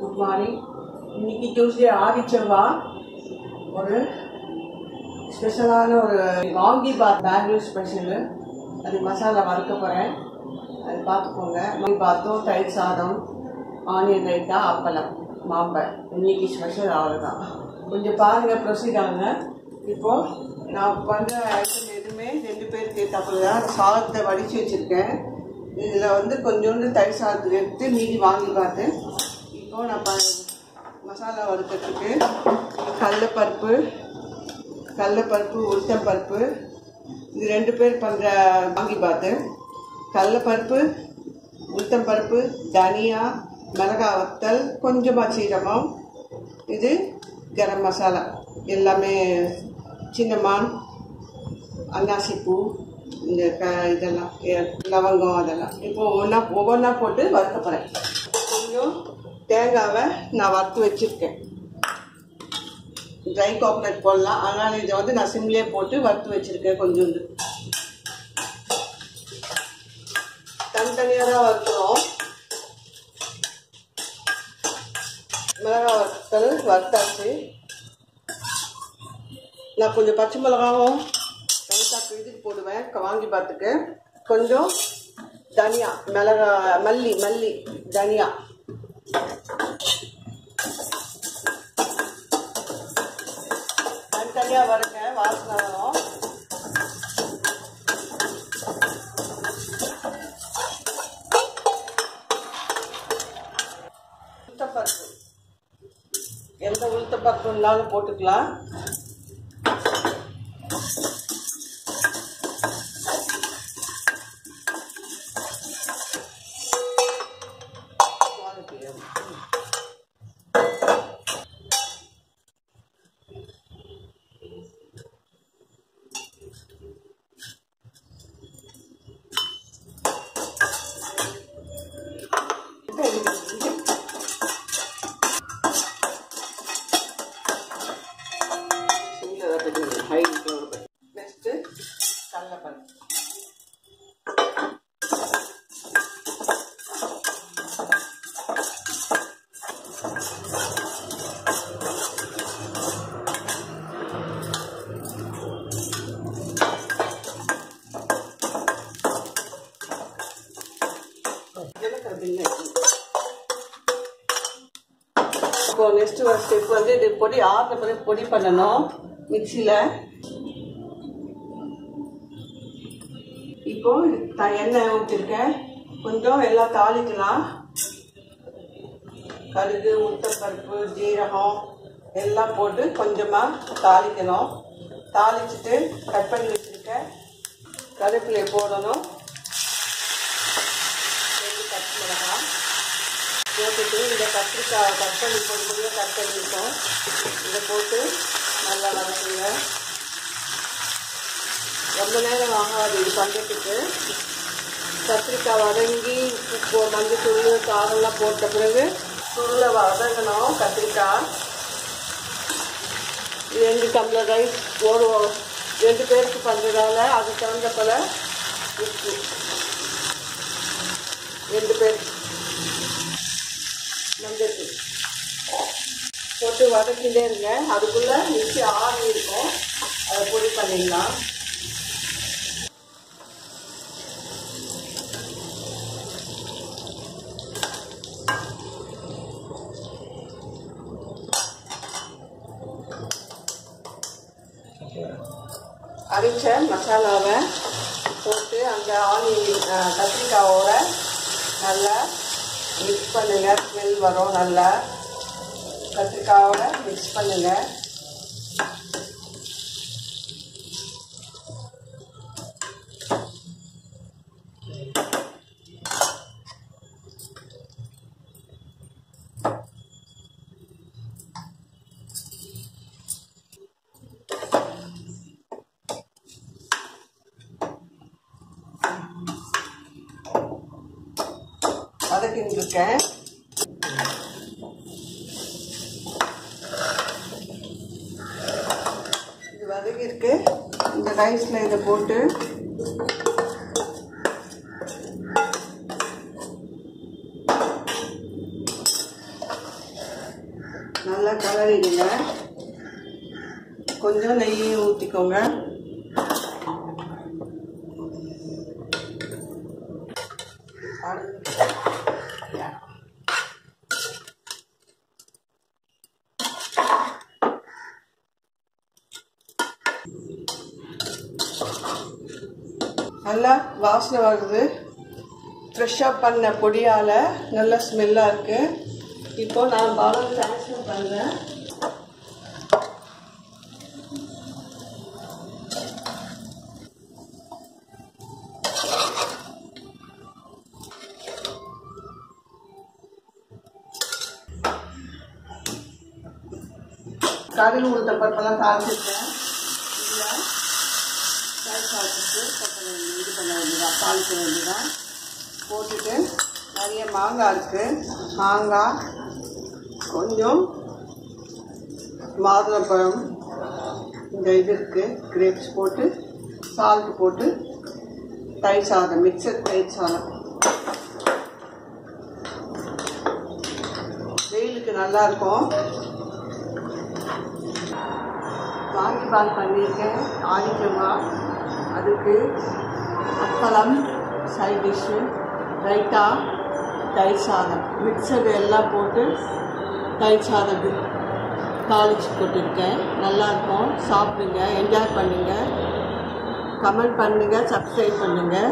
Good morning. இன்னைக்கு Tuesday ஆதி ஒரு ஸ்பெஷலான ஒரு வாங்கி பாத் பெங்களூர் ஸ்பெஷலு அது மசாலா வறுக்க போகிறேன் அது பார்த்துக்கோங்க. வாங்கி பாத்தும் தயிர் சாதம் ஆனியன் ரைத்தா அப்பளம் மாம்பழ இன்னைக்கு ஸ்பெஷல் அவ்வளோதான் கொஞ்சம் பாருங்கள் ப்ரொசீட் ஆகுங்க. இப்போ நான் பண்ணுற ஐட்டம் எதுவுமே ரெண்டு பேருக்கு ஏற்றாப்புல தான். சாதத்தை வடித்து வச்சுருக்கேன். இதில் வந்து கொஞ்சோண்டு தயிர் சாதத்துக்கு எடுத்து மீதி வாங்கி பார்த்து இப்போ நான் ப மசாலா வறுக்கிறதுக்கு கடலப்பருப்பு கடலப்பருப்பு உளுத்தம்பருப்பு. இது ரெண்டு பேர் பண்ணுற வாங்கி பார்த்து கடலப்பருப்பு உளுத்தம்பருப்பு தனியா மிளகாய் வத்தல் கொஞ்சமாக சீரகம். இது கரம் மசாலா. எல்லாமே சின்னமான் அன்னாசிப்பூ இந்த க இதெல்லாம் லவங்கம் அதெல்லாம். இப்போ ஒவ்வொன்றா ஒவ்வொன்றா போட்டு வறுக்க போகிறேன் கொஞ்சம் தேங்காவை நான் வறுத்து வச்சுருக்கேன். ட்ரை கோகனட் போடலாம். ஆனால் இதை வந்து நான் சிம்லேயே போட்டு வறுத்து வச்சுருக்கேன் கொஞ்சோண்டு. தனித்தனியாக தான் வறுக்கிறோம். மிளகாய் வறுத்தல் வறுத்தாச்சு. நான் கொஞ்சம் பச்சை மிளகாவும் தனித்தாக்கு இதுக்கு போடுவேன். வாங்கி பார்த்துக்கு. கொஞ்சம் தனியா மிளகா மல்லி மல்லி தனியா. தனித்தனியாக வருங்க வாசனை வரும். உளுத்தப்பருப்பு எந்த உளுத்தப்பருப்பு இருந்தாலும் போட்டுக்கலாம் நெக்ஸ்ட்டு கடலைப்பருப்பு இப்போ நெக்ஸ்ட் ஒரு ஸ்டெப் வந்து இது பொடி ஆறுன பிறகு பொடி பண்ணணும். மிக்சியில். இப்போ த- எண்ணெய் ஊற்றிருக்கேன் கொஞ்சம் எல்லாம் தாளிக்கலாம். கடுகு முட்டைப்பருப்பு ஜீரகம் எல்லாம் போட்டு கொஞ்சமாக தாளிக்கணும். தாளிச்சிட்டு கட் பண்ணி வச்சுருக்கேன் கருவேப்பிலை போடணும். மிளகாய் போட்டுட்டு இந்த கத்திரிக்காய் கட் பண்ணி பொடியாக கட் பண்ணியிருக்கோம் இதை போட்டு நல்லா வதக்குங்க. ரொம்ப நேரம் ஆகாது இது பண்ணுறதுக்கு கத்திரிக்காய் வதங்கி உப்பு மஞ்சத்தூள் காரம்லாம் போட்ட பிறகு சுருளை வதங்கணும் கத்திரிக்காய். ரெண்டு டம்ளர் ரைஸ் ஒரு ரெண்டு பேருக்கு பண்ணுறதால அதுக்கு தகுந்த போல உப்பு. ரெண்டு பேர். மஞ்சத்தூள் போட்டு வதக்கிட்டே இருங்க. அதுக்குள்ளே மிக்சி ஆறி இருக்கும். அதை பொடி பண்ணிடலாம். அரைச்ச மசாலாவை போட்டு அந்த ஆனியன் கத்திரிக்காவோட நல்லா மிக்ஸ் பண்ணுங்கள் ஸ்மெல் வரும் நல்லா. கத்திரிக்காவோட மிக்ஸ் பண்ணுங்கள் வதக்கிட்டுருக்கேன் இது வதக்கியிருக்கு. இந்த ரைஸில் இதை போட்டு நல்லா கலரிடுங்க. கொஞ்சம் நெய்யும் ஊற்றிக்கோங்க நல்லா வாசனை வருது. ஃப்ரெஷ்ஷாக பண்ண பொடியால் நல்ல ஸ்மெல்லாக இருக்குது இப்போ நான் பாலம் ட்ரான்ஸ்ஃபர் பண்ணுறேன் கடுகு உளுத்த பருப்பெல்லாம் தாளிச்சிருக்கேன். தக்காளி தயிர் சாதத்துக்கு கொத்தமல்லி இது பண்ண வேண்டியதான் தாளிக்க வேண்டியதான் போட்டுட்டு நிறைய மாங்காய் இருக்குது மாங்காய் கொஞ்சம் மாதுளம்பழம் இந்த இது இருக்குது கிரேப்ஸ் போட்டு சால்ட் போட்டு தயிர் சாதம் மிக்சர் தயிர் சாதம் வெயிலுக்கு நல்லா இருக்கும் வாங்கி பால் பண்ணியிருக்கேன் ஆதிக்கமாக அதுக்கு அப்பளம் சைட் டிஷ்ஷு ரைத்தா தயிர் சாதம். மிக்சர் எல்லாம் போட்டு தயிர் சாதம் தாளிச்சு போட்டிருக்கேன். நல்லாயிருக்கும் சாப்பிடுங்க. என்ஜாய் பண்ணுங்க. கமெண்ட் பண்ணுங்கள் சப்ஸ்கிரைப் பண்ணுங்கள்